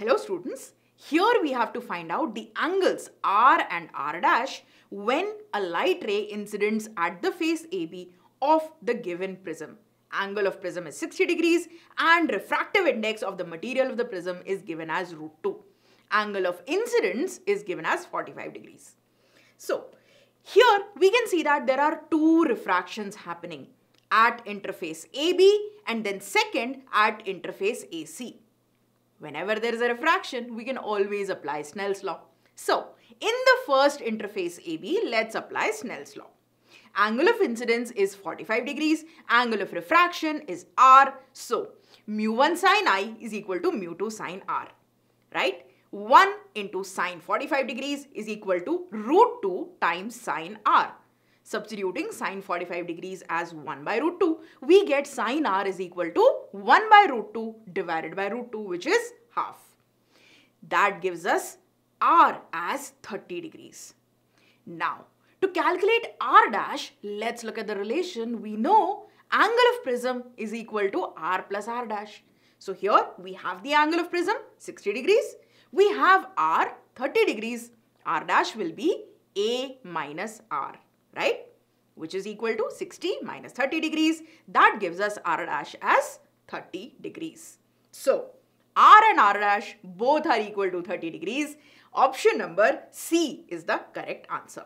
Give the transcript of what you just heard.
Hello students, here we have to find out the angles R and R dash when a light ray incidents at the face AB of the given prism. Angle of prism is 60 degrees and refractive index of the material of the prism is given as root 2. Angle of incidence is given as 45 degrees. So, here we can see that there are two refractions happening at interface AB and then second at interface AC. Whenever there is a refraction, we can always apply Snell's law. So, in the first interface AB, let's apply Snell's law. Angle of incidence is 45 degrees, angle of refraction is R. So, mu1 sine I is equal to mu2 sine R, right? 1 into sine 45 degrees is equal to root 2 times sine R. Substituting sine 45 degrees as 1 by root 2, we get sine r is equal to 1 by root 2 divided by root 2 which is half. That gives us r as 30 degrees. Now, to calculate r dash, let's look at the relation. We know angle of prism is equal to r plus r dash. So here we have the angle of prism 60 degrees. We have r 30 degrees. r dash will be a minus r right? Which is equal to 60 minus 30 degrees. That gives us r dash as 30 degrees. So, r and r dash both are equal to 30 degrees. Option number C is the correct answer.